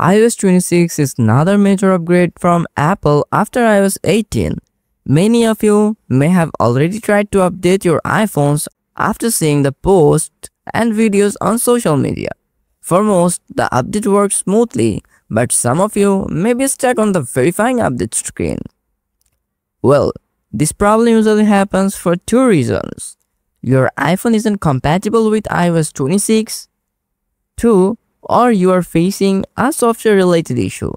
iOS 26 is another major upgrade from Apple after iOS 18. Many of you may have already tried to update your iPhones after seeing the posts and videos on social media. For most, the update works smoothly, but some of you may be stuck on the verifying update screen. Well, this problem usually happens for two reasons. Your iPhone isn't compatible with iOS 26. 2. Or you are facing a software related issue.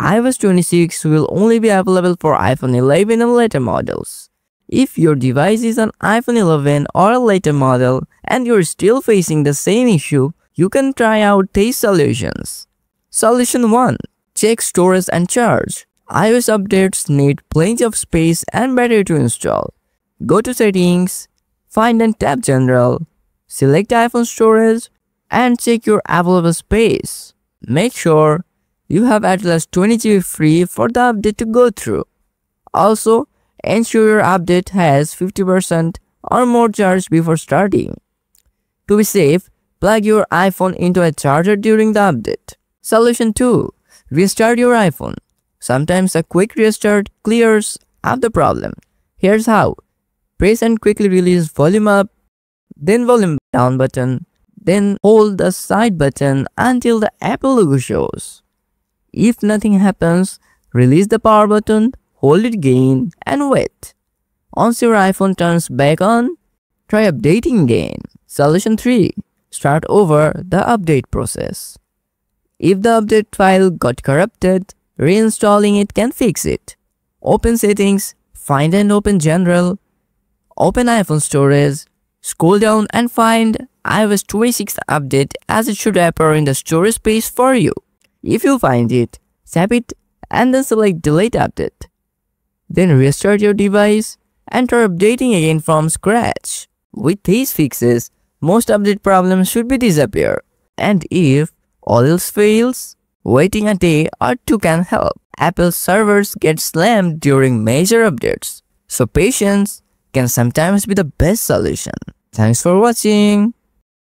iOS 26 will only be available for iPhone 11 and later models. If your device is an iPhone 11 or a later model and you're still facing the same issue, you can try out these solutions. Solution 1. Check storage and charge. iOS updates need plenty of space and battery to install. Go to settings, find and tap general, select iPhone storage and check your available space. Make sure you have at least 20 GB free for the update to go through. Also, ensure your update has 50% or more charge before starting. To be safe, plug your iPhone into a charger during the update. Solution 2. Restart your iPhone. Sometimes a quick restart clears up the problem. Here's how. Press and quickly release volume up, then volume down button, then hold the side button until the Apple logo shows. If nothing happens, release the power button, hold it again and wait. Once your iPhone turns back on, try updating again. Solution 3. Start over the update process. If the update file got corrupted, reinstalling it can fix it. Open settings, find and open general, open iPhone storage, scroll down and find iOS 26 update as it should appear in the storage space for you. If you find it, tap it and then select delete update. Then restart your device and try updating again from scratch. With these fixes, most update problems should be disappear. And if all else fails, waiting a day or two can help. Apple servers get slammed during major updates, so patience can sometimes be the best solution. Thanks for watching.